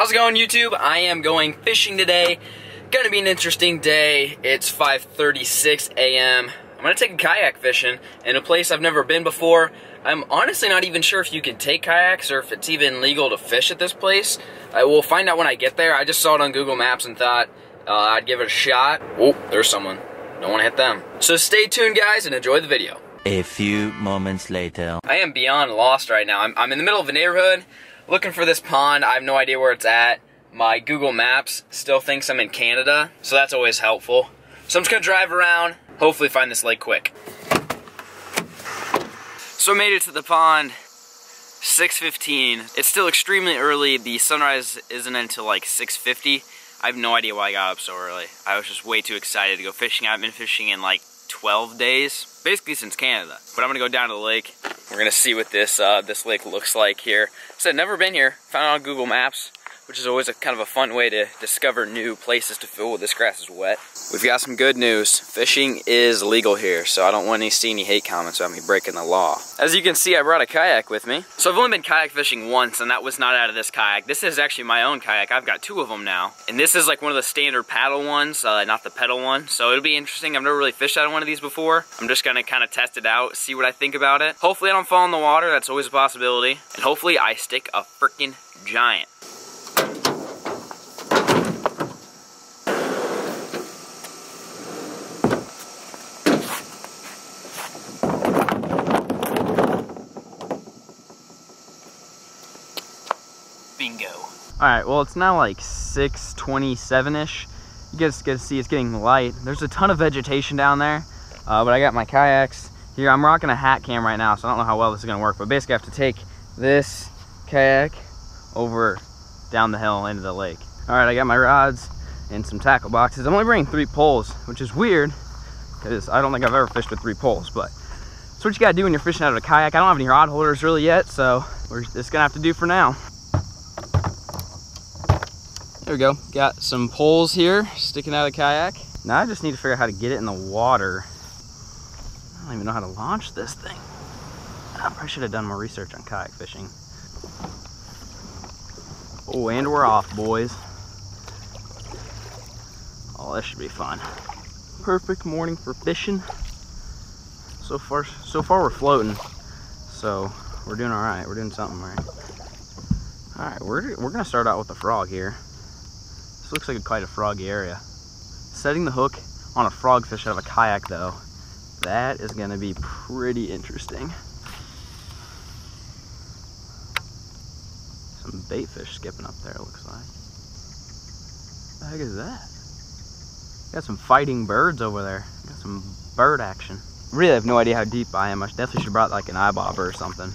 How's it going YouTube? I am going fishing today. Gonna be an interesting day. It's 5.36 a.m. I'm gonna take a kayak fishing in a place I've never been before. I'm honestly not even sure if you can take kayaks or if it's even legal to fish at this place. I will find out when I get there. I just saw it on Google Maps and thought uh, I'd give it a shot. Oh, there's someone. Don't wanna hit them. So stay tuned guys and enjoy the video. A few moments later. I am beyond lost right now. I'm, I'm in the middle of a neighborhood looking for this pond. I have no idea where it's at. My Google Maps still thinks I'm in Canada, so that's always helpful. So I'm just gonna drive around, hopefully find this lake quick. So I made it to the pond, 6.15. It's still extremely early. The sunrise isn't until like 6.50. I have no idea why I got up so early. I was just way too excited to go fishing. I've been fishing in like 12 days, basically since Canada. But I'm gonna go down to the lake. We're gonna see what this uh, this lake looks like here. So I've never been here, found it on Google Maps which is always a kind of a fun way to discover new places to fill this grass is wet. We've got some good news. Fishing is legal here, so I don't want to see any hate comments about me breaking the law. As you can see, I brought a kayak with me. So I've only been kayak fishing once, and that was not out of this kayak. This is actually my own kayak. I've got two of them now. And this is like one of the standard paddle ones, uh, not the pedal one. So it'll be interesting. I've never really fished out of one of these before. I'm just gonna kind of test it out, see what I think about it. Hopefully I don't fall in the water. That's always a possibility. And hopefully I stick a freaking giant. All right, well, it's now like 627-ish. You guys to see it's getting light. There's a ton of vegetation down there, uh, but I got my kayaks here. I'm rocking a hat cam right now, so I don't know how well this is gonna work, but basically I have to take this kayak over down the hill into the lake. All right, I got my rods and some tackle boxes. I'm only bringing three poles, which is weird, because I don't think I've ever fished with three poles, but that's what you gotta do when you're fishing out of a kayak. I don't have any rod holders really yet, so we're just gonna have to do for now. There we go. Got some poles here sticking out of kayak. Now I just need to figure out how to get it in the water. I don't even know how to launch this thing. I probably should have done more research on kayak fishing. Oh, and we're off, boys. Oh, this should be fun. Perfect morning for fishing. So far, so far we're floating. So we're doing all right. We're doing something right. All right, we're, we're gonna start out with the frog here. This looks like quite a froggy area. Setting the hook on a frogfish out of a kayak though, that is gonna be pretty interesting. Some bait fish skipping up there, looks like. What the heck is that? Got some fighting birds over there. Got some bird action. Really have no idea how deep I am. I definitely should have brought like an eye bobber or something.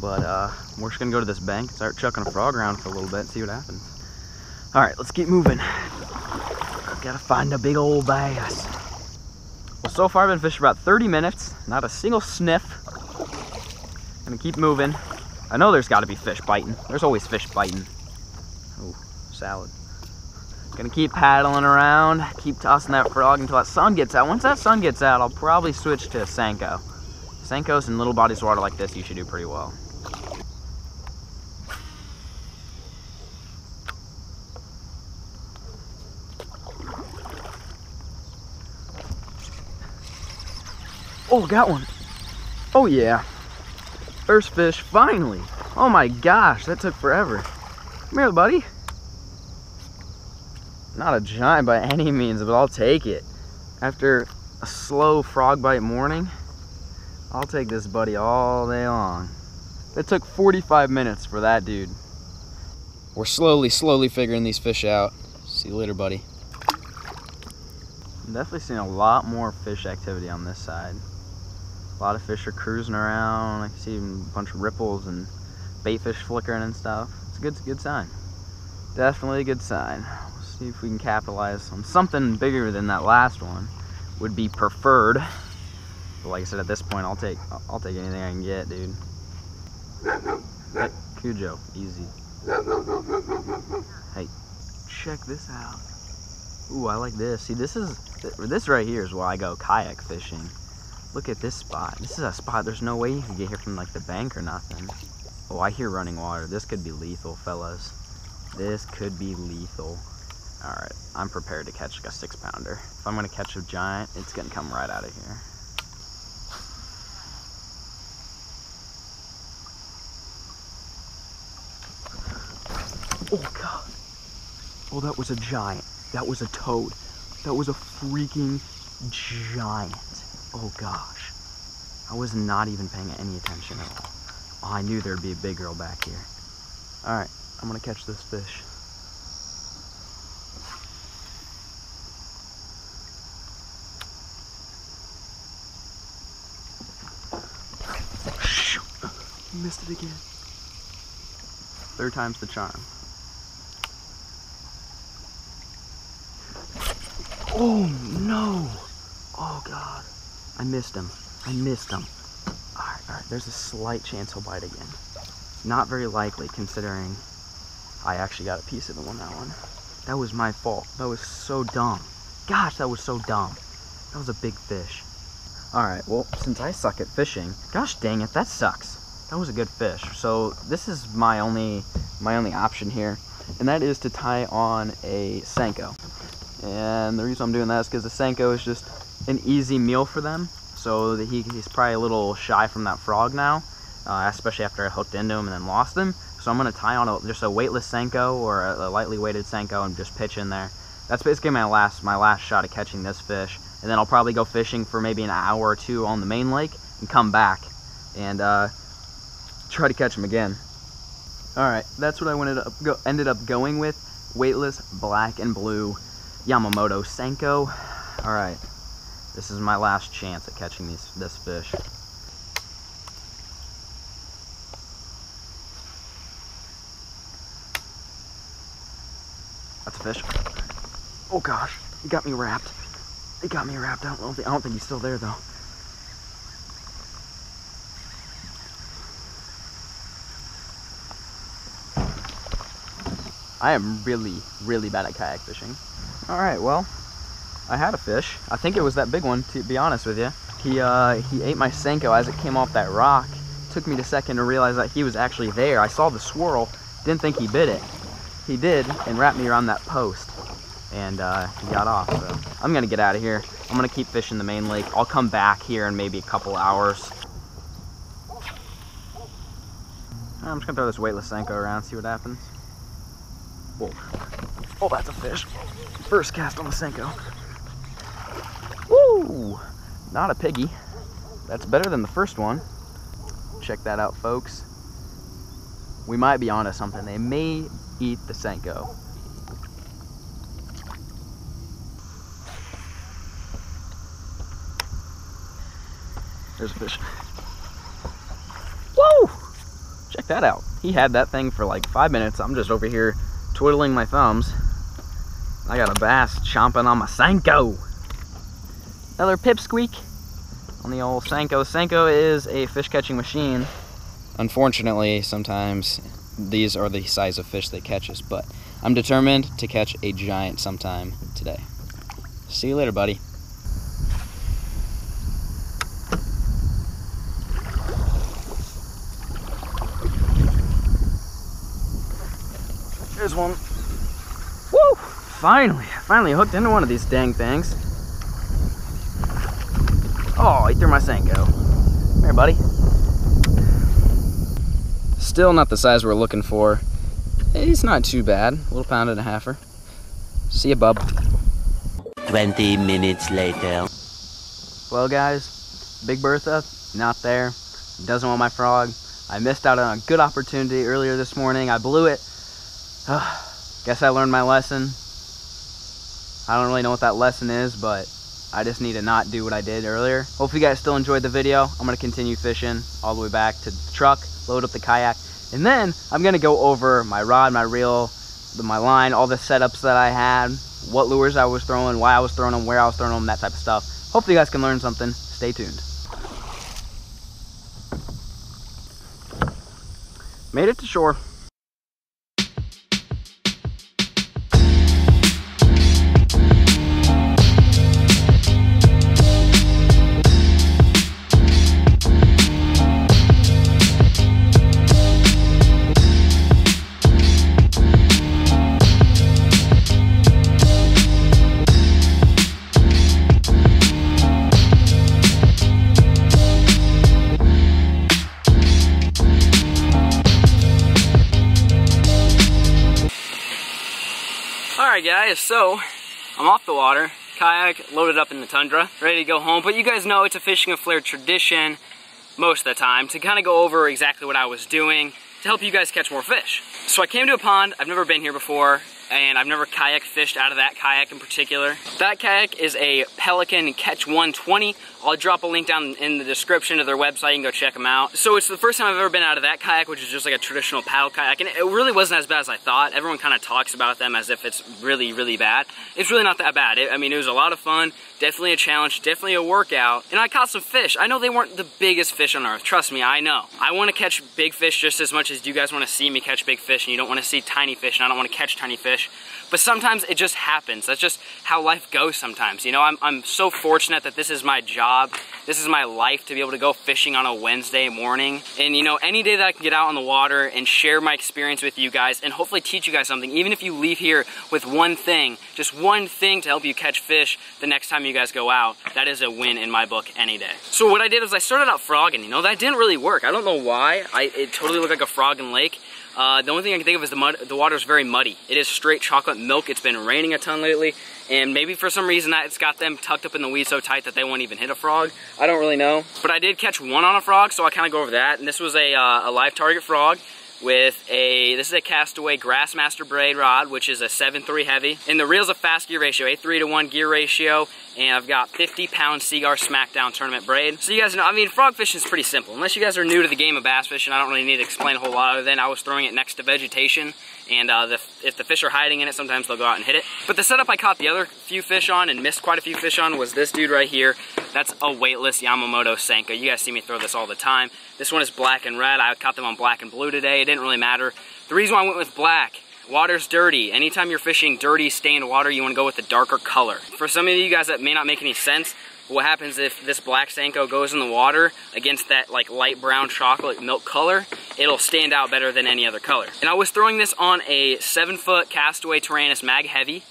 But uh, we're just gonna go to this bank and start chucking a frog around for a little bit and see what happens. All right, let's keep moving. Gotta find a big old bass. Well, so far I've been fishing about 30 minutes, not a single sniff. Gonna keep moving. I know there's gotta be fish biting. There's always fish biting. Oh, salad. Gonna keep paddling around, keep tossing that frog until that sun gets out. Once that sun gets out, I'll probably switch to Senko. Senkos in little bodies of water like this, you should do pretty well. Oh, got one. Oh, yeah. First fish, finally. Oh my gosh, that took forever. Come here, buddy. Not a giant by any means, but I'll take it. After a slow frog bite morning, I'll take this buddy all day long. It took 45 minutes for that dude. We're slowly, slowly figuring these fish out. See you later, buddy. I'm definitely seeing a lot more fish activity on this side. A lot of fish are cruising around. I can see a bunch of ripples and bait fish flickering and stuff. It's a good, good sign. Definitely a good sign. We'll see if we can capitalize on something bigger than that last one. Would be preferred. But like I said, at this point, I'll take I'll take anything I can get, dude. Hey, Cujo, easy. Hey, check this out. Ooh, I like this. See, this is this right here is why I go kayak fishing. Look at this spot. This is a spot there's no way you can get here from like the bank or nothing. Oh, I hear running water. This could be lethal, fellas. This could be lethal. All right, I'm prepared to catch like a six pounder. If I'm gonna catch a giant, it's gonna come right out of here. Oh God. Oh, that was a giant. That was a toad. That was a freaking giant. Oh gosh. I was not even paying any attention at all. Oh, I knew there'd be a big girl back here. All right, I'm gonna catch this fish. Missed it again. Third time's the charm. Oh no! Oh god. I missed him. I missed him. Alright, alright. There's a slight chance he'll bite again. Not very likely considering I actually got a piece of him on that one. That was my fault. That was so dumb. Gosh, that was so dumb. That was a big fish. Alright, well, since I suck at fishing, gosh dang it, that sucks. That was a good fish. So this is my only my only option here, and that is to tie on a Senko. And the reason I'm doing that is because the Senko is just an easy meal for them. So that he, he's probably a little shy from that frog now, uh, especially after I hooked into him and then lost him. So I'm going to tie on a, just a weightless Senko or a, a lightly weighted Senko and just pitch in there. That's basically my last my last shot at catching this fish. And then I'll probably go fishing for maybe an hour or two on the main lake and come back and uh, try to catch him again. All right, that's what I ended up, go, ended up going with. Weightless black and blue Yamamoto Senko. All right, this is my last chance at catching these this fish. That's a fish. Oh gosh, he got me wrapped. He got me wrapped. I don't, think, I don't think he's still there though. I am really, really bad at kayak fishing. All right, well, I had a fish. I think it was that big one, to be honest with you. He, uh, he ate my Senko as it came off that rock. Took me a second to realize that he was actually there. I saw the swirl, didn't think he bit it. He did, and wrapped me around that post. And uh, he got off, so I'm gonna get out of here. I'm gonna keep fishing the main lake. I'll come back here in maybe a couple hours. I'm just gonna throw this weightless Senko around, see what happens. Whoa. Oh, that's a fish. First cast on the Senko. Woo! Not a piggy. That's better than the first one. Check that out, folks. We might be onto something. They may eat the Senko. There's a fish. Whoa! Check that out. He had that thing for like five minutes. I'm just over here twiddling my thumbs. I got a bass chomping on my Senko. Another pipsqueak on the old Senko. Senko is a fish catching machine. Unfortunately, sometimes these are the size of fish that catches, but I'm determined to catch a giant sometime today. See you later, buddy. There's one. Woo! Finally, finally hooked into one of these dang things. Oh, he threw my Senko. Come here, buddy. Still not the size we're looking for. He's not too bad. A little pound and a halfer. See ya, bub. 20 minutes later. Well, guys, Big Bertha, not there. Doesn't want my frog. I missed out on a good opportunity earlier this morning. I blew it. Guess I learned my lesson. I don't really know what that lesson is, but I just need to not do what I did earlier. Hope you guys still enjoyed the video. I'm to continue fishing all the way back to the truck, load up the kayak, and then I'm to go over my rod, my reel, my line, all the setups that I had, what lures I was throwing, why I was throwing them, where I was throwing them, that type of stuff. Hopefully you guys can learn something. Stay tuned. Made it to shore. Guys, so I'm off the water, kayak loaded up in the tundra, ready to go home, but you guys know it's a Fishing with Flair tradition most of the time to kind of go over exactly what I was doing to help you guys catch more fish. So I came to a pond, I've never been here before, and I've never kayak fished out of that kayak in particular. That kayak is a Pelican Catch 120. I'll drop a link down in the description of their website, you can go check them out. So it's the first time I've ever been out of that kayak, which is just like a traditional paddle kayak, and it really wasn't as bad as I thought. Everyone kind of talks about them as if it's really, really bad. It's really not that bad. It, I mean, it was a lot of fun, definitely a challenge, definitely a workout, and I caught some fish. I know they weren't the biggest fish on earth, trust me, I know. I want to catch big fish just as much as you guys want to see me catch big fish, and you don't want to see tiny fish, and I don't want to catch tiny fish. But sometimes it just happens. That's just how life goes sometimes. You know, I'm, I'm so fortunate that this is my job. This is my life to be able to go fishing on a Wednesday morning. And you know, any day that I can get out on the water and share my experience with you guys and hopefully teach you guys something, even if you leave here with one thing, just one thing to help you catch fish the next time you guys go out, that is a win in my book any day. So what I did is I started out frogging, you know, that didn't really work. I don't know why. I, it totally looked like a frog in lake. Uh, the only thing I can think of is the mud. The water is very muddy. It is straight chocolate milk. It's been raining a ton lately, and maybe for some reason that it's got them tucked up in the weeds so tight that they won't even hit a frog. I don't really know, but I did catch one on a frog, so I kind of go over that. And this was a, uh, a LiveTarget frog with a, this is a Castaway Grassmaster braid rod, which is a 7.3 heavy. And the reel's a fast gear ratio, a 3 to 1 gear ratio, and I've got 50 pound Seaguar Smackdown tournament braid. So you guys know, I mean, frog fishing is pretty simple. Unless you guys are new to the game of bass fishing, I don't really need to explain a whole lot other than I was throwing it next to vegetation, and uh, the, if the fish are hiding in it, sometimes they'll go out and hit it. But the setup I caught the other few fish on and missed quite a few fish on was this dude right here. That's a weightless Yamamoto Senko. You guys see me throw this all the time. This one is black and red. I caught them on black and blue today. It didn't really matter. The reason why I went with black Water's dirty. Anytime you're fishing dirty, stained water, you want to go with the darker color. For some of you guys that may not make any sense, what happens if this black Senko goes in the water against that like light brown chocolate milk color, it'll stand out better than any other color. And I was throwing this on a seven foot Castaway Taranis Mag Heavy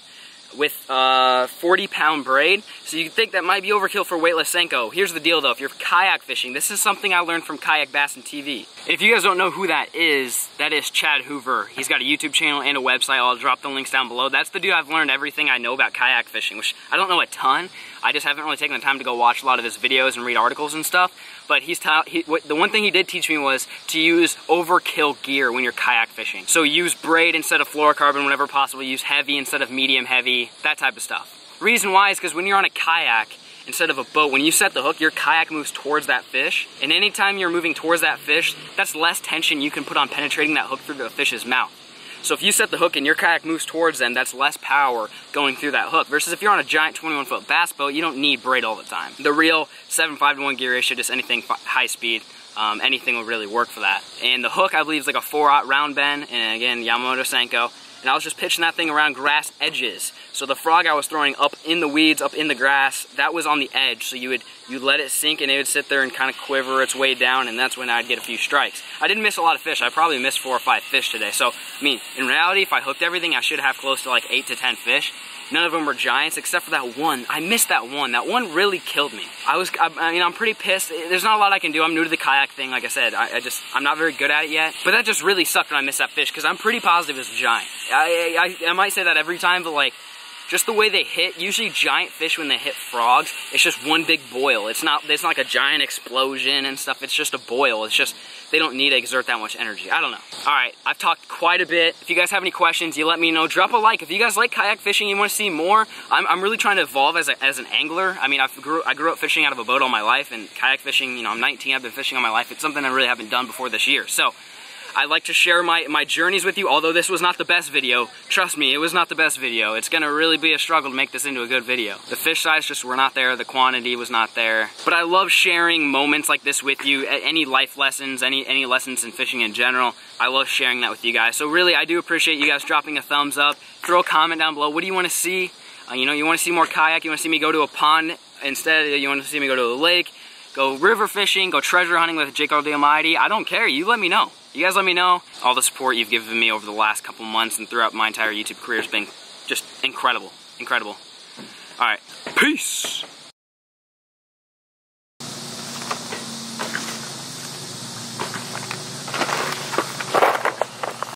with uh, a 40 pound braid. So you think that might be overkill for weightless Senko. Here's the deal though, if you're kayak fishing, this is something I learned from Kayak Bassin TV. If you guys don't know who that is, that is Chad Hoover. He's got a YouTube channel and a website. I'll drop the links down below. That's the dude I've learned everything I know about kayak fishing, which I don't know a ton. I just haven't really taken the time to go watch a lot of his videos and read articles and stuff. But he's he, what, the one thing he did teach me was to use overkill gear when you're kayak fishing. So use braid instead of fluorocarbon whenever possible. Use heavy instead of medium heavy, that type of stuff. Reason why is because when you're on a kayak, instead of a boat, when you set the hook, your kayak moves towards that fish. And anytime you're moving towards that fish, that's less tension you can put on penetrating that hook through the fish's mouth. So if you set the hook and your kayak moves towards them, that's less power going through that hook. Versus if you're on a giant 21 foot bass boat, you don't need braid all the time. The reel 7.5 to 1 gear ratio, just anything high speed, um, anything will really work for that. And the hook, I believe, is like a 4 round bend, and again, Yamamoto Senko and I was just pitching that thing around grass edges. So the frog I was throwing up in the weeds, up in the grass, that was on the edge. So you would you let it sink and it would sit there and kind of quiver its way down and that's when I'd get a few strikes. I didn't miss a lot of fish. I probably missed four or five fish today. So, I mean, in reality, if I hooked everything, I should have close to like eight to 10 fish. None of them were giants except for that one. I missed that one. That one really killed me. I was, I, I mean, I'm pretty pissed. There's not a lot I can do. I'm new to the kayak thing. Like I said, I, I just, I'm not very good at it yet. But that just really sucked when I missed that fish because I'm pretty positive it's a giant. I, I, I might say that every time, but like, just the way they hit, usually giant fish when they hit frogs, it's just one big boil. It's not, it's not like a giant explosion and stuff. It's just a boil. It's just, they don't need to exert that much energy. I don't know. All right, I've talked quite a bit. If you guys have any questions, you let me know. Drop a like. If you guys like kayak fishing, you want to see more, I'm, I'm really trying to evolve as, a, as an angler. I mean, I grew, I grew up fishing out of a boat all my life and kayak fishing, you know, I'm 19, I've been fishing all my life. It's something I really haven't done before this year. So I like to share my, my journeys with you, although this was not the best video. Trust me, it was not the best video. It's gonna really be a struggle to make this into a good video. The fish size just were not there, the quantity was not there. But I love sharing moments like this with you, any life lessons, any, any lessons in fishing in general. I love sharing that with you guys. So really, I do appreciate you guys dropping a thumbs up. Throw a comment down below. What do you wanna see? Uh, you know, you wanna see more kayak, you wanna see me go to a pond instead, you wanna see me go to a lake, go river fishing, go treasure hunting with Jake the Almighty. I don't care, you let me know. You guys let me know. All the support you've given me over the last couple months and throughout my entire YouTube career has been just incredible. Incredible. All right. Peace.